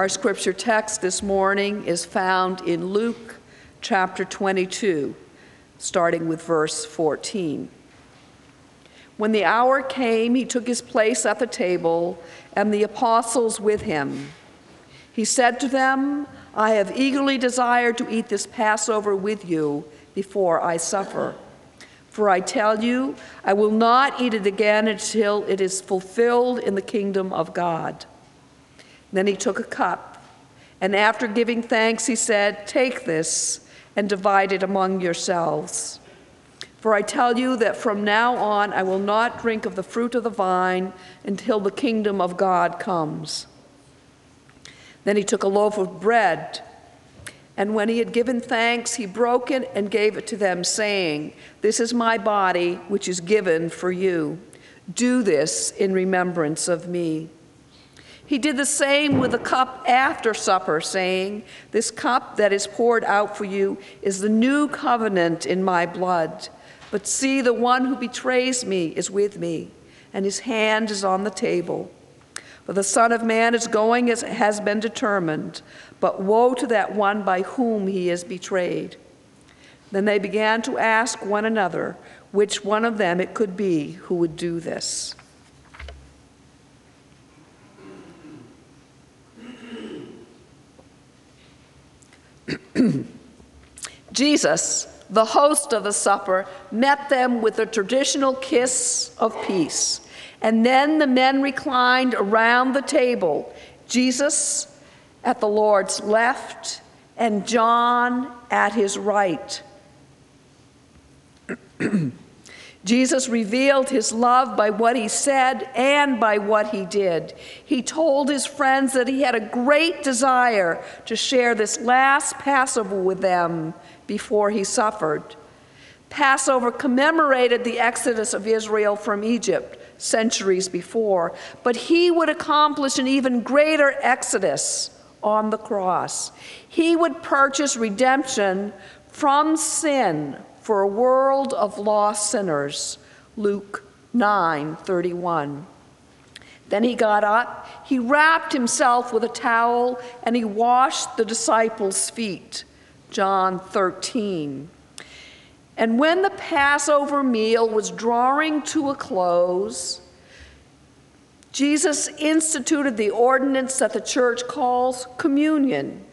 Our scripture text this morning is found in Luke chapter 22, starting with verse 14. When the hour came, he took his place at the table, and the apostles with him. He said to them, I have eagerly desired to eat this Passover with you before I suffer. For I tell you, I will not eat it again until it is fulfilled in the kingdom of God. Then he took a cup, and after giving thanks, he said, Take this and divide it among yourselves. For I tell you that from now on I will not drink of the fruit of the vine until the kingdom of God comes. Then he took a loaf of bread and when he had given thanks, he broke it and gave it to them, saying, This is my body, which is given for you. Do this in remembrance of me. He did the same with the cup after supper, saying, This cup that is poured out for you is the new covenant in my blood. But see, the one who betrays me is with me, and his hand is on the table. For the Son of Man is going as has been determined, but woe to that one by whom he is betrayed. Then they began to ask one another which one of them it could be who would do this. Jesus, the host of the supper, met them with a traditional kiss of peace. And then the men reclined around the table, Judas at the Lord's left and John at his right. Jesus revealed his love by what he said and by what he did. He told his friends that he had a great desire to share this last Passover with them before he suffered. Passover commemorated the exodus of Israel from Egypt centuries before, but he would accomplish an even greater exodus on the cross. He would purchase redemption from sin for a world of lost sinners. Luke 9 31. Then he got up, he wrapped himself with a towel, and he washed the disciples' feet. John 13. And when the Passover meal was drawing to a close, Jesus instituted the ordinance that the church calls communion,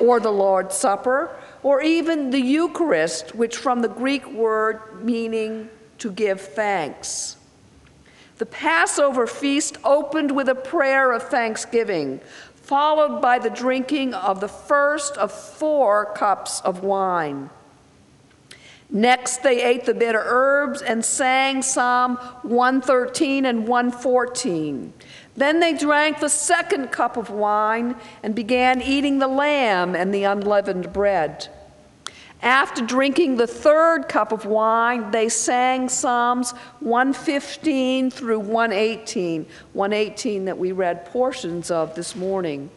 or the Lord's Supper, or even the Eucharist, which from the Greek word meaning to give thanks. The Passover feast opened with a prayer of thanksgiving, followed by the drinking of the first of four cups of wine. Next, they ate the bitter herbs and sang Psalm 113 and 114. Then they drank the second cup of wine and began eating the lamb and the unleavened bread. After drinking the third cup of wine, they sang Psalms 115 through 118, 118 that we read portions of this morning.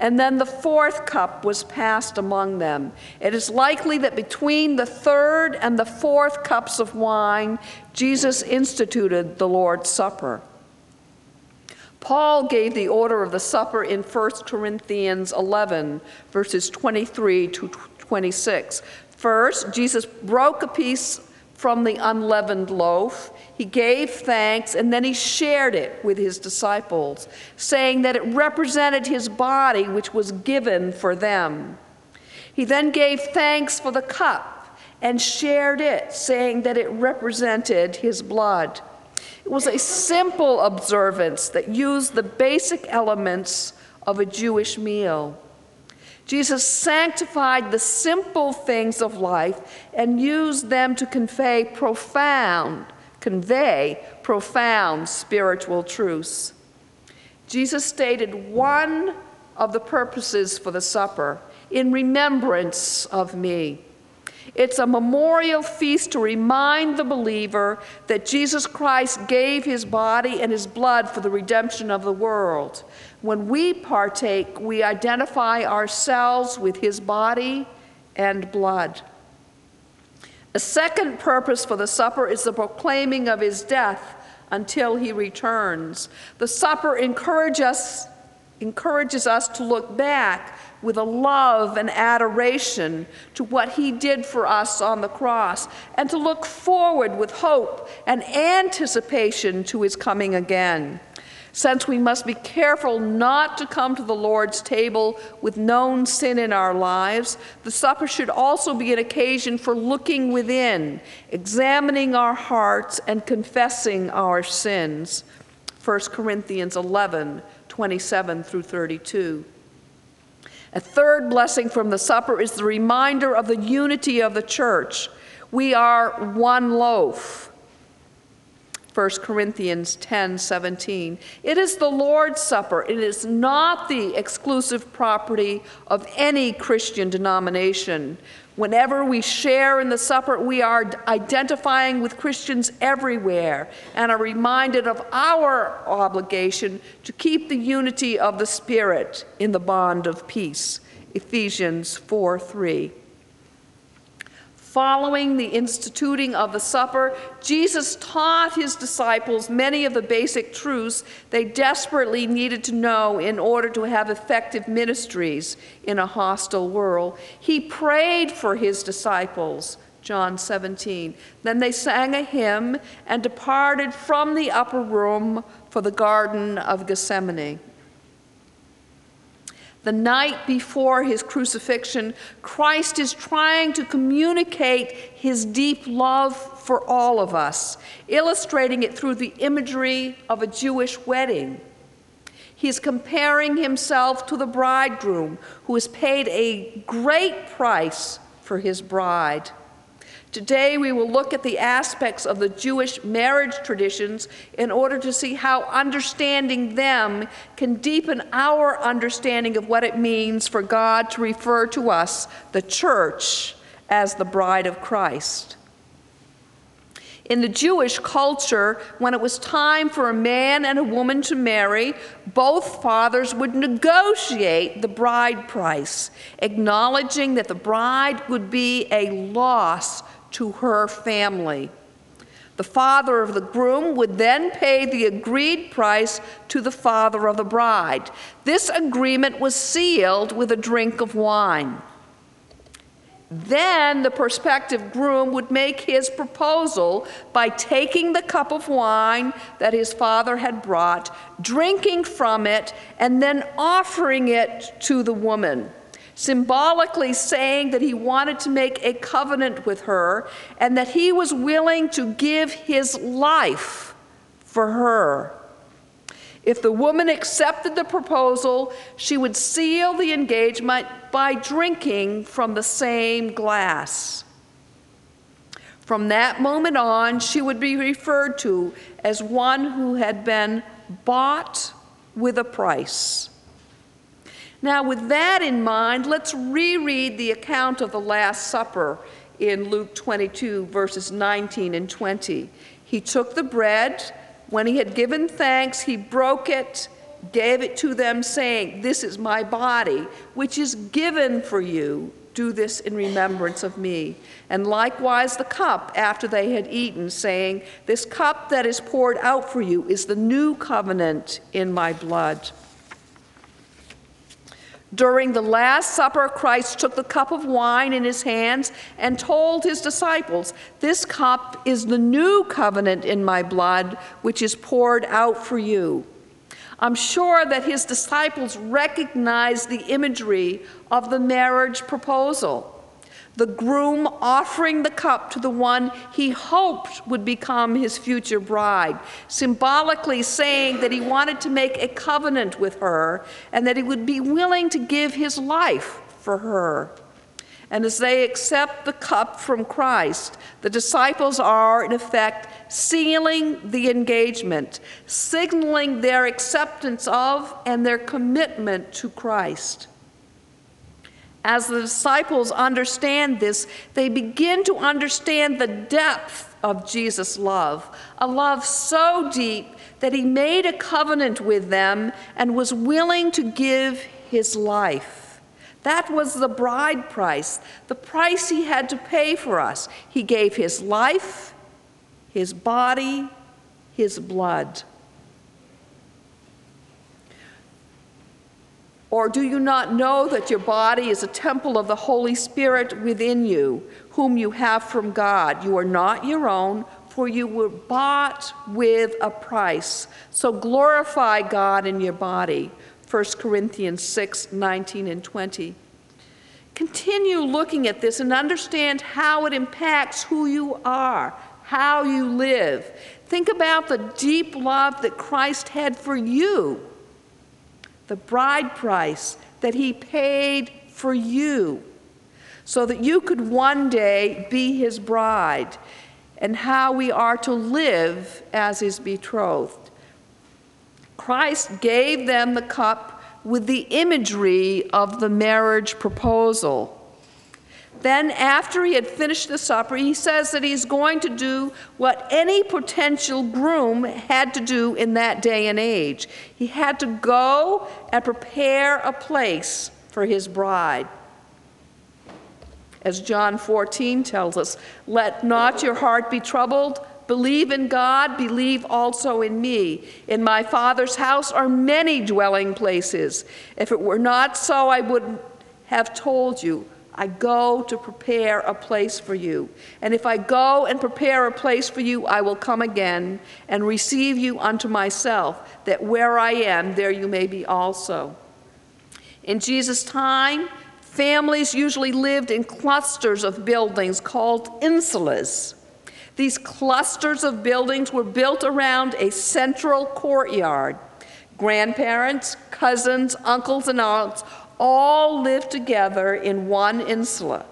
And then the fourth cup was passed among them. It is likely that between the third and the fourth cups of wine, Jesus instituted the Lord's Supper. Paul gave the order of the supper in 1 Corinthians 11, verses 23 to 26. First, Jesus broke a piece from the unleavened loaf. He gave thanks and then he shared it with his disciples, saying that it represented his body, which was given for them. He then gave thanks for the cup and shared it, saying that it represented his blood. It was a simple observance that used the basic elements of a Jewish meal. Jesus sanctified the simple things of life and used them to convey profound, convey profound spiritual truths. Jesus stated one of the purposes for the supper in remembrance of me. It's a memorial feast to remind the believer that Jesus Christ gave his body and his blood for the redemption of the world. When we partake, we identify ourselves with his body and blood. A second purpose for the supper is the proclaiming of his death until he returns. The supper encourages us encourages us to look back with a love and adoration to what he did for us on the cross, and to look forward with hope and anticipation to his coming again. Since we must be careful not to come to the Lord's table with known sin in our lives, the supper should also be an occasion for looking within, examining our hearts, and confessing our sins. 1 Corinthians 11 27 through 32. A third blessing from the supper is the reminder of the unity of the church. We are one loaf. 1 Corinthians 10 17. It is the Lord's Supper. It is not the exclusive property of any Christian denomination. Whenever we share in the supper, we are identifying with Christians everywhere and are reminded of our obligation to keep the unity of the Spirit in the bond of peace. Ephesians 4 3. Following the instituting of the supper, Jesus taught his disciples many of the basic truths they desperately needed to know in order to have effective ministries in a hostile world. He prayed for his disciples. John 17. Then they sang a hymn and departed from the upper room for the Garden of Gethsemane. The night before his crucifixion, Christ is trying to communicate his deep love for all of us, illustrating it through the imagery of a Jewish wedding. He's comparing himself to the bridegroom who has paid a great price for his bride. Today, we will look at the aspects of the Jewish marriage traditions in order to see how understanding them can deepen our understanding of what it means for God to refer to us, the church, as the bride of Christ. In the Jewish culture, when it was time for a man and a woman to marry, both fathers would negotiate the bride price, acknowledging that the bride would be a loss to her family. The father of the groom would then pay the agreed price to the father of the bride. This agreement was sealed with a drink of wine. Then the prospective groom would make his proposal by taking the cup of wine that his father had brought, drinking from it, and then offering it to the woman symbolically saying that he wanted to make a covenant with her and that he was willing to give his life for her. If the woman accepted the proposal, she would seal the engagement by drinking from the same glass. From that moment on, she would be referred to as one who had been bought with a price. Now, with that in mind, let's reread the account of the Last Supper in Luke 22, verses 19 and 20. He took the bread. When he had given thanks, he broke it, gave it to them, saying, This is my body, which is given for you. Do this in remembrance of me. And likewise the cup after they had eaten, saying, This cup that is poured out for you is the new covenant in my blood. During the Last Supper, Christ took the cup of wine in his hands and told his disciples, This cup is the new covenant in my blood, which is poured out for you. I'm sure that his disciples recognized the imagery of the marriage proposal the groom offering the cup to the one he hoped would become his future bride, symbolically saying that he wanted to make a covenant with her and that he would be willing to give his life for her. And as they accept the cup from Christ, the disciples are, in effect, sealing the engagement, signaling their acceptance of and their commitment to Christ. As the disciples understand this, they begin to understand the depth of Jesus' love, a love so deep that he made a covenant with them and was willing to give his life. That was the bride price, the price he had to pay for us. He gave his life, his body, his blood. Or do you not know that your body is a temple of the Holy Spirit within you, whom you have from God? You are not your own, for you were bought with a price. So glorify God in your body. 1 Corinthians 6 19 and 20. Continue looking at this and understand how it impacts who you are, how you live. Think about the deep love that Christ had for you the bride price that he paid for you so that you could one day be his bride, and how we are to live as his betrothed. Christ gave them the cup with the imagery of the marriage proposal. Then, after he had finished the supper, he says that he's going to do what any potential groom had to do in that day and age. He had to go and prepare a place for his bride. As John 14 tells us, let not your heart be troubled. Believe in God, believe also in me. In my Father's house are many dwelling places. If it were not so, I would have told you. I go to prepare a place for you. And if I go and prepare a place for you, I will come again and receive you unto myself, that where I am, there you may be also. In Jesus' time, families usually lived in clusters of buildings called insulas. These clusters of buildings were built around a central courtyard. Grandparents, cousins, uncles, and aunts all lived together in one insula.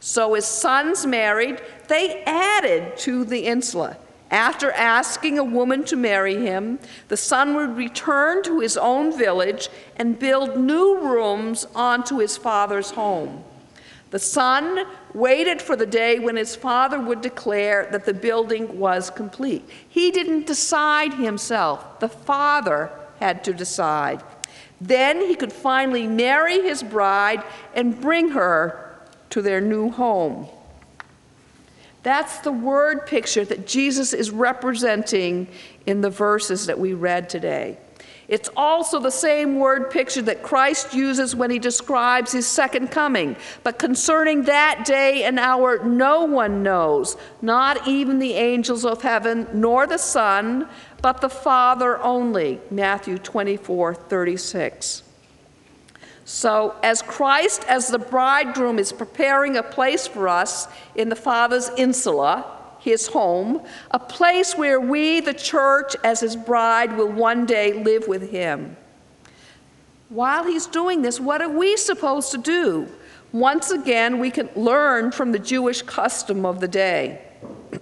So, as sons married, they added to the insula. After asking a woman to marry him, the son would return to his own village and build new rooms onto his father's home. The son waited for the day when his father would declare that the building was complete. He didn't decide himself, the father had to decide. Then he could finally marry his bride and bring her to their new home. That's the word picture that Jesus is representing in the verses that we read today. It's also the same word picture that Christ uses when he describes his second coming. But concerning that day and hour, no one knows, not even the angels of heaven, nor the Son, but the Father only. Matthew 24 36. So, as Christ, as the bridegroom, is preparing a place for us in the Father's insula, his home, a place where we, the church, as his bride, will one day live with him. While he's doing this, what are we supposed to do? Once again, we can learn from the Jewish custom of the day.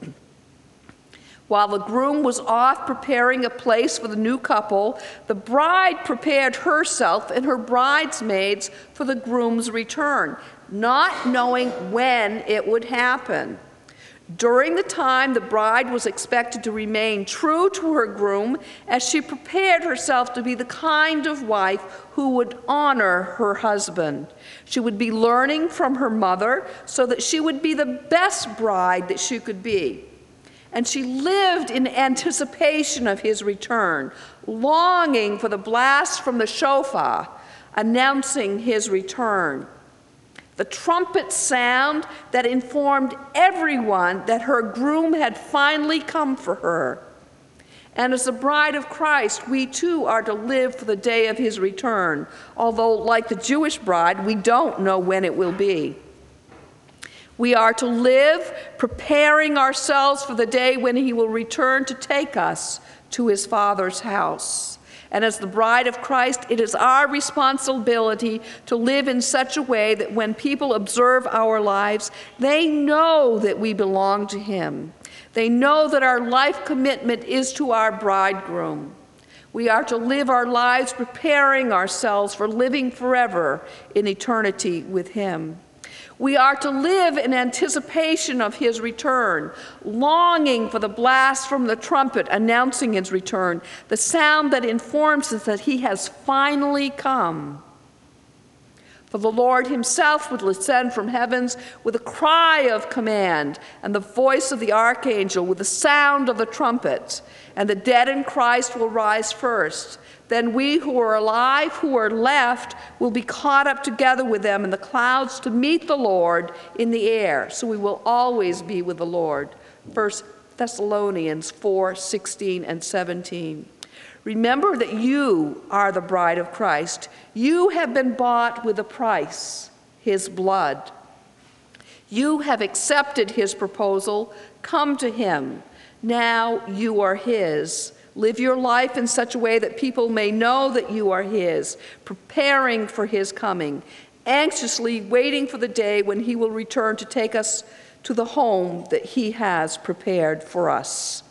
While the groom was off preparing a place for the new couple, the bride prepared herself and her bridesmaids for the groom's return, not knowing when it would happen. During the time, the bride was expected to remain true to her groom as she prepared herself to be the kind of wife who would honor her husband. She would be learning from her mother so that she would be the best bride that she could be. And she lived in anticipation of his return, longing for the blast from the shofar announcing his return the trumpet sound that informed everyone that her groom had finally come for her. And as the bride of Christ, we too are to live for the day of his return, although, like the Jewish bride, we don't know when it will be. We are to live preparing ourselves for the day when he will return to take us to his Father's house. And as the bride of Christ, it is our responsibility to live in such a way that when people observe our lives, they know that we belong to Him. They know that our life commitment is to our bridegroom. We are to live our lives preparing ourselves for living forever in eternity with Him. We are to live in anticipation of his return, longing for the blast from the trumpet announcing his return, the sound that informs us that he has finally come. For the Lord himself would descend from heavens with a cry of command, and the voice of the archangel with the sound of the trumpet, and the dead in Christ will rise first. Then we who are alive, who are left, will be caught up together with them in the clouds to meet the Lord in the air. So we will always be with the Lord. 1 Thessalonians 4 16 and 17. Remember that you are the bride of Christ. You have been bought with a price, his blood. You have accepted his proposal. Come to him. Now you are his. Live your life in such a way that people may know that you are his, preparing for his coming, anxiously waiting for the day when he will return to take us to the home that he has prepared for us.